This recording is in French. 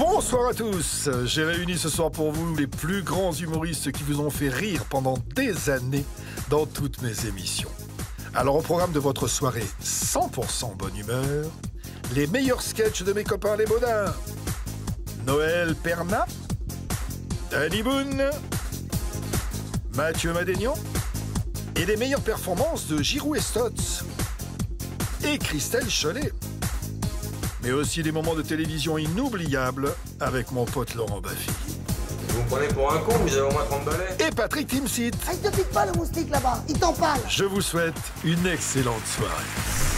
Bonsoir à tous. J'ai réuni ce soir pour vous les plus grands humoristes qui vous ont fait rire pendant des années dans toutes mes émissions. Alors au programme de votre soirée 100% bonne humeur, les meilleurs sketchs de mes copains les Baudins. Noël Perna, Danny Boone, Mathieu Madénian et les meilleures performances de Giroud et et Christelle Chollet. Mais aussi des moments de télévision inoubliables avec mon pote Laurent Baffy. Vous me prenez pour un con, vous avez au moins 30 balais. Et Patrick Timsit. Ah, il te pique pas le moustique là-bas, il t'en parle. Je vous souhaite une excellente soirée.